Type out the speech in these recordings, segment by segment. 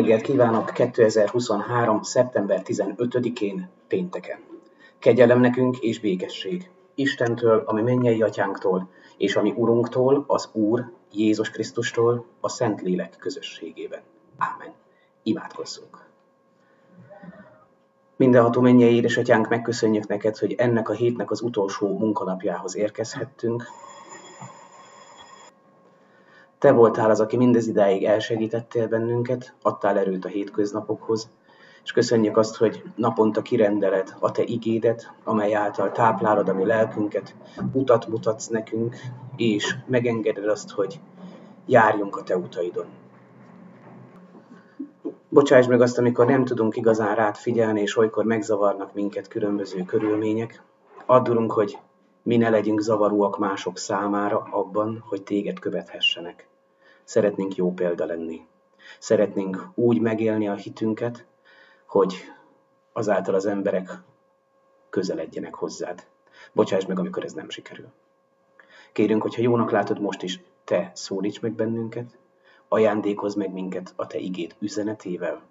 reggelt kívánok 2023. szeptember 15-én pénteken. Kegyelem nekünk és békesség. Istentől, ami mennyei atyánktól, és ami Urunktól, az Úr, Jézus Krisztustól, a Szentlélek közösségében. Ámen. Imádkozzunk. Mindenható mennyei édesatyánk, megköszönjük neked, hogy ennek a hétnek az utolsó munkanapjához érkezhettünk, te voltál az, aki mindez idáig elsegítettél bennünket, adtál erőt a hétköznapokhoz, és köszönjük azt, hogy naponta kirendeled a Te igédet, amely által táplálod a mi lelkünket, utat mutatsz nekünk, és megengeded azt, hogy járjunk a Te utaidon. Bocsáss meg azt, amikor nem tudunk igazán rád figyelni, és olykor megzavarnak minket különböző körülmények. Addulunk, hogy mi ne legyünk zavaróak mások számára abban, hogy téged követhessenek. Szeretnénk jó példa lenni. Szeretnénk úgy megélni a hitünket, hogy azáltal az emberek közeledjenek hozzád. Bocsáss meg, amikor ez nem sikerül. Kérünk, hogyha jónak látod most is, te szólíts meg bennünket, ajándékozz meg minket a te igét üzenetével,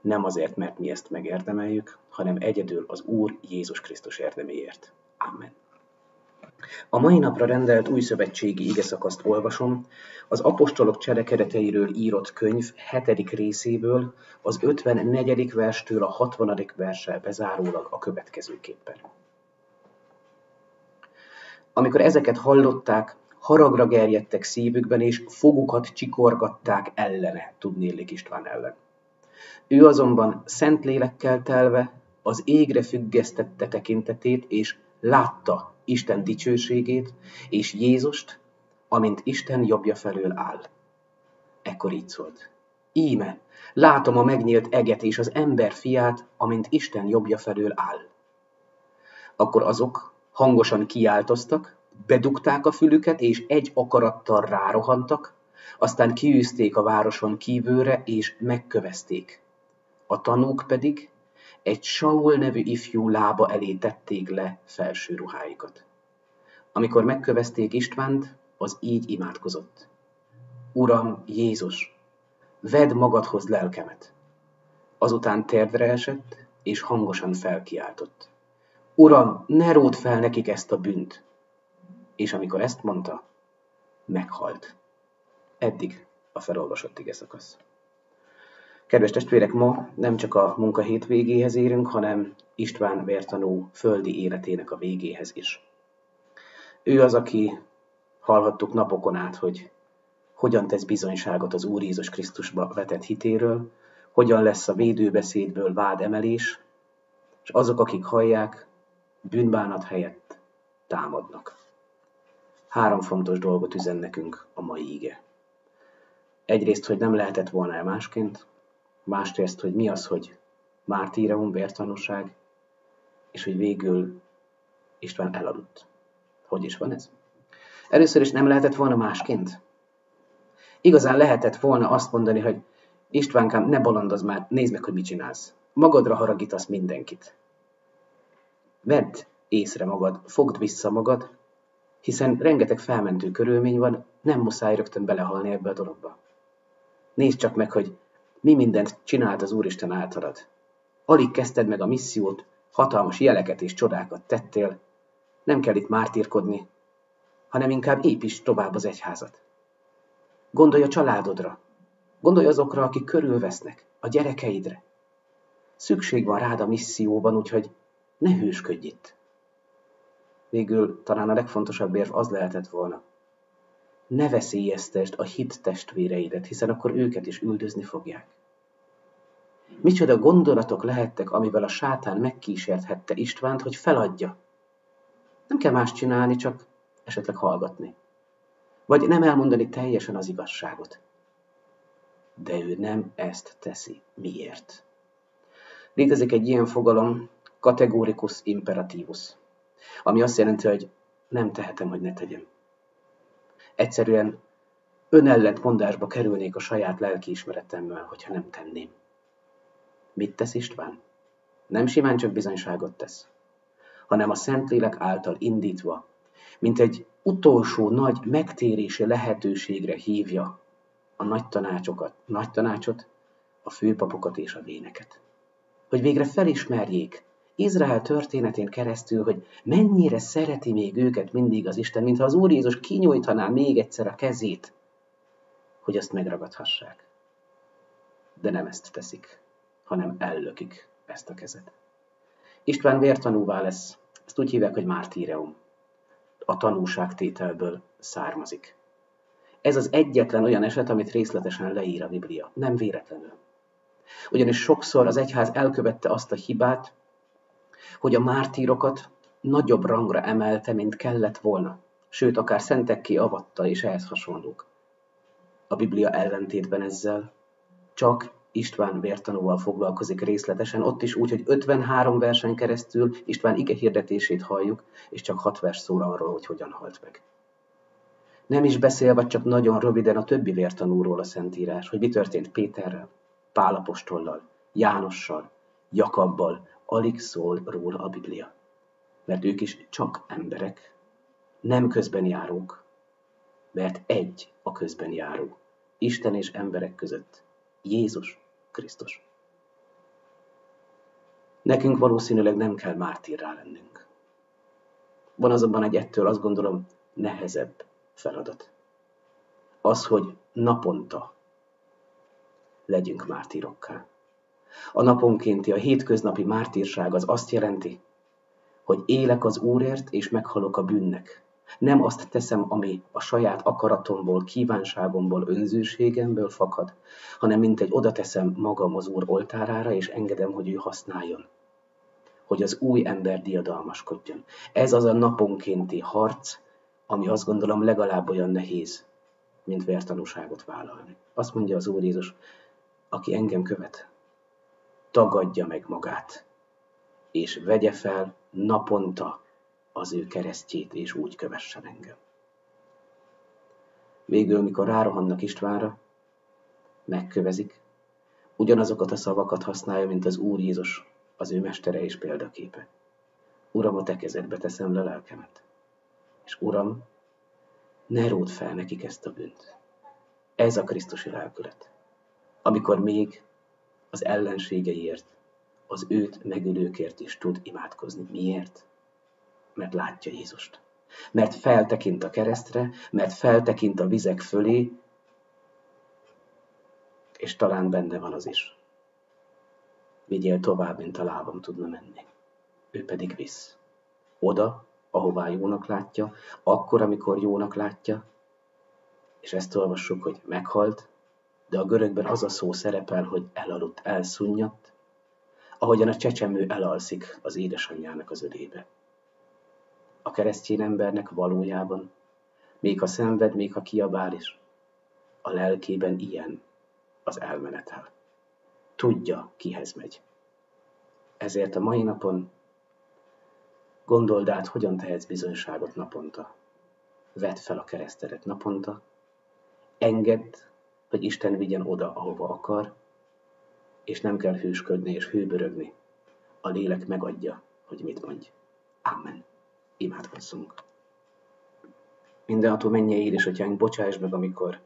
nem azért, mert mi ezt megérdemeljük, hanem egyedül az Úr Jézus Krisztus érdeméért. Amen. A mai napra rendelt új szövetségi igeszakaszt olvasom, az apostolok cselekedeteiről írott könyv hetedik részéből, az 54. verstől a 60. verssel bezárólag a következőképpen. Amikor ezeket hallották, haragra gerjedtek szívükben, és fogukat csikorgatták ellene, tudnélik István ellen. Ő azonban szent lélekkel telve az égre függesztette tekintetét, és látta Isten dicsőségét, és Jézust, amint Isten jobbja felől áll. Ekkor így szólt. Íme, látom a megnyílt eget és az ember fiát, amint Isten jobbja felől áll. Akkor azok hangosan kiáltoztak, bedugták a fülüket, és egy akarattal rárohantak, aztán kiűzték a városon kívülre, és megkövezték. A tanúk pedig egy Saul nevű ifjú lába elé tették le felső ruháikat. Amikor megkövezték Istvánt, az így imádkozott. Uram, Jézus, vedd magadhoz lelkemet. Azután térdre esett, és hangosan felkiáltott. Uram, ne ród fel nekik ezt a bűnt. És amikor ezt mondta, meghalt. Eddig a felolvasott ige szakasz. Kedves testvérek, ma nem csak a munka végéhez érünk, hanem István vértanú földi életének a végéhez is. Ő az, aki hallhattuk napokon át, hogy hogyan tesz bizonyságot az Úr Jézus Krisztusba vetett hitéről, hogyan lesz a védőbeszédből vádemelés, és azok, akik hallják, bűnbánat helyett támadnak. Három fontos dolgot üzen nekünk a mai ige. Egyrészt, hogy nem lehetett volna másként, másrészt, hogy mi az, hogy mártíreum, vértanúság, és hogy végül István elaludt. Hogy is van ez? Először is nem lehetett volna másként. Igazán lehetett volna azt mondani, hogy Istvánkám, ne bolondozz már, nézd meg, hogy mit csinálsz. Magadra haragítasz mindenkit. Vedd észre magad, fogd vissza magad, hiszen rengeteg felmentő körülmény van, nem muszáj rögtön belehalni ebbe a dologba. Nézd csak meg, hogy mi mindent csinált az Úristen általad. Alig kezdted meg a missziót, hatalmas jeleket és csodákat tettél. Nem kell itt mártírkodni, hanem inkább építs tovább az egyházat. Gondolj a családodra. Gondolj azokra, akik körülvesznek, a gyerekeidre. Szükség van rád a misszióban, úgyhogy ne hősködj itt. Végül talán a legfontosabb érv az lehetett volna, ne veszélyeztesd a hit testvéreidet, hiszen akkor őket is üldözni fogják. Micsoda gondolatok lehettek, amivel a sátán megkísérthette Istvánt, hogy feladja. Nem kell más csinálni, csak esetleg hallgatni. Vagy nem elmondani teljesen az igazságot. De ő nem ezt teszi. Miért? Létezik egy ilyen fogalom, kategorikus imperativus, ami azt jelenti, hogy nem tehetem, hogy ne tegyem egyszerűen önellentmondásba kerülnék a saját lelkiismeretemmel, hogyha nem tenném. Mit tesz István? Nem simán csak bizonyságot tesz, hanem a Szentlélek által indítva, mint egy utolsó nagy megtérési lehetőségre hívja a nagy tanácsokat, nagy tanácsot a főpapokat és a véneket. Hogy végre felismerjék Izrael történetén keresztül, hogy mennyire szereti még őket mindig az Isten, mintha az Úr Jézus kinyújtaná még egyszer a kezét, hogy azt megragadhassák. De nem ezt teszik, hanem ellökik ezt a kezet. István vértanúvá lesz, ezt úgy hívják, hogy mártíreum. A tanúságtételből származik. Ez az egyetlen olyan eset, amit részletesen leír a Biblia. Nem véletlenül. Ugyanis sokszor az egyház elkövette azt a hibát, hogy a mártírokat nagyobb rangra emelte, mint kellett volna. Sőt, akár szentekké avatta és ehhez hasonlók. A Biblia ellentétben ezzel csak István vértanúval foglalkozik részletesen, ott is úgy, hogy 53 versen keresztül István ige hirdetését halljuk, és csak 6 vers szól arról, hogy hogyan halt meg. Nem is beszél, vagy csak nagyon röviden a többi vértanúról a Szentírás, hogy mi történt Péterrel, Pálapostollal, Jánossal, Jakabbal, alig szól róla a Biblia. Mert ők is csak emberek, nem közben járók, mert egy a közben járó, Isten és emberek között, Jézus Krisztus. Nekünk valószínűleg nem kell mártírrá lennünk. Van azonban egy ettől azt gondolom nehezebb feladat. Az, hogy naponta legyünk mártírokká. A naponkénti, a hétköznapi mártírság az azt jelenti, hogy élek az Úrért, és meghalok a bűnnek. Nem azt teszem, ami a saját akaratomból, kívánságomból, önzőségemből fakad, hanem mint egy oda teszem magam az Úr oltárára, és engedem, hogy ő használjon. Hogy az új ember diadalmaskodjon. Ez az a naponkénti harc, ami azt gondolom legalább olyan nehéz, mint vértanúságot vállalni. Azt mondja az Úr Jézus, aki engem követ, tagadja meg magát, és vegye fel naponta az ő keresztjét, és úgy kövessen engem. Végül, mikor rárohannak Istvánra, megkövezik, ugyanazokat a szavakat használja, mint az Úr Jézus, az ő mestere és példaképe. Uram, a te kezedbe teszem le lelkemet. És Uram, ne ród fel nekik ezt a bűnt. Ez a Krisztusi lelkület. Amikor még az ellenségeiért, az őt megölőkért is tud imádkozni. Miért? Mert látja Jézust. Mert feltekint a keresztre, mert feltekint a vizek fölé, és talán benne van az is. Vigyél tovább, mint a lábam tudna menni. Ő pedig visz. Oda, ahová jónak látja, akkor, amikor jónak látja, és ezt olvassuk, hogy meghalt, de a görögben az a szó szerepel, hogy elaludt, elszunnyat, ahogyan a csecsemő elalszik az édesanyjának az ölébe. A keresztény embernek valójában, még ha szenved, még ha kiabál is, a lelkében ilyen az elmenetel. Tudja, kihez megy. Ezért a mai napon Gondold át, hogyan tehetsz bizonyságot naponta. Vedd fel a keresztedet naponta. Engedd, hogy Isten vigyen oda, ahova akar, és nem kell hősködni és hőbörögni. A lélek megadja, hogy mit mondj. Amen. Imádkozzunk. Mindenható mennyei édesatyánk, bocsáss meg, amikor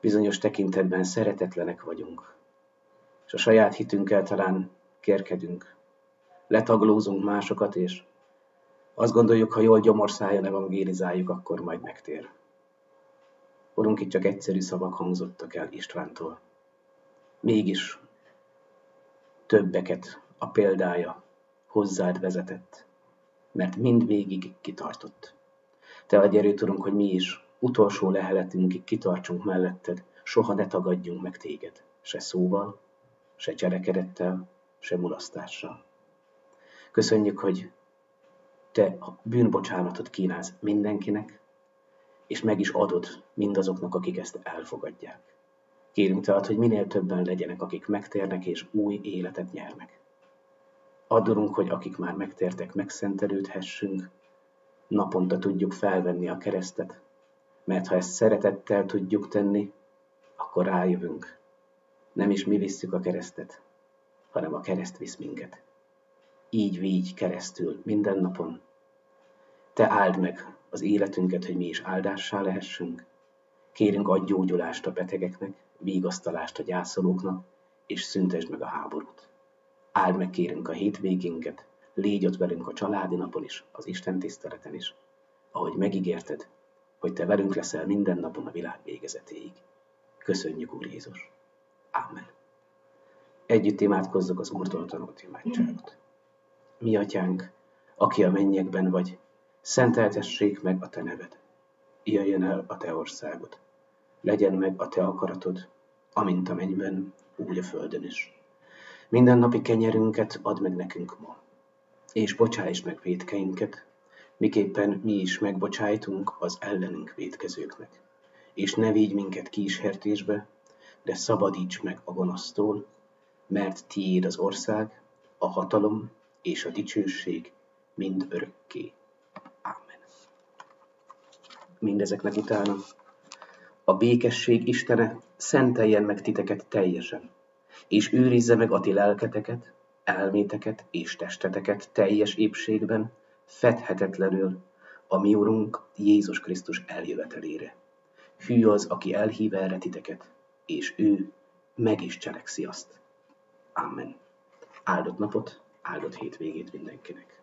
bizonyos tekintetben szeretetlenek vagyunk, és a saját hitünkkel talán kérkedünk, letaglózunk másokat, és azt gondoljuk, ha jól gyomorszájon evangélizáljuk, akkor majd megtér. Urunk, itt csak egyszerű szavak hangzottak el Istvántól. Mégis többeket a példája hozzád vezetett, mert mind végig kitartott. Te adj erőt, Urunk, hogy mi is utolsó leheletünkig kitartsunk melletted, soha ne tagadjunk meg téged, se szóval, se cselekedettel, se mulasztással. Köszönjük, hogy te bűnbocsánatot kínálsz mindenkinek, és meg is adod mindazoknak, akik ezt elfogadják. Kérünk tehát, hogy minél többen legyenek, akik megtérnek és új életet nyernek. Adorunk, hogy akik már megtértek, megszentelődhessünk, naponta tudjuk felvenni a keresztet, mert ha ezt szeretettel tudjuk tenni, akkor rájövünk. Nem is mi visszük a keresztet, hanem a kereszt visz minket így vígy keresztül minden napon. Te áld meg az életünket, hogy mi is áldássá lehessünk. Kérünk adj gyógyulást a betegeknek, vigasztalást a gyászolóknak, és szüntesd meg a háborút. Áld meg kérünk a hétvégénket, légy ott velünk a családi napon is, az Isten tiszteleten is, ahogy megígérted, hogy Te velünk leszel minden napon a világ végezetéig. Köszönjük, Úr Jézus! Amen. Együtt imádkozzuk az Úrtól tanult imádságot. Mi, Atyánk, aki a mennyekben vagy, szenteltessék meg a Te neved. Jöjjön el a Te országod. Legyen meg a Te akaratod, amint a mennyben, úgy a földön is. Minden napi kenyerünket add meg nekünk ma, és bocsáss meg védkeinket, miképpen mi is megbocsájtunk az ellenünk védkezőknek. És ne vigy minket kísértésbe, de szabadíts meg a gonosztól, mert tiéd az ország, a hatalom és a dicsőség mind örökké. Mindezeknek utána a békesség Istene szenteljen meg titeket teljesen, és őrizze meg a ti lelketeket, elméteket és testeteket teljes épségben, fedhetetlenül a mi Urunk Jézus Krisztus eljövetelére. Hű az, aki elhív erre titeket, és ő meg is cselekszi azt. Amen. Áldott napot, áldott hétvégét mindenkinek.